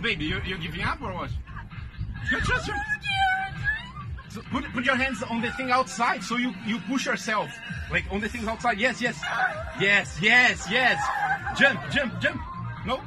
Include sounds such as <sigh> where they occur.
baby, you, you're giving up or what? <laughs> You just your... So put, put your hands on the thing outside so you, you push yourself. Like on the things outside. Yes, yes. <laughs> Yes, yes, yes. Jump, jump, jump. No?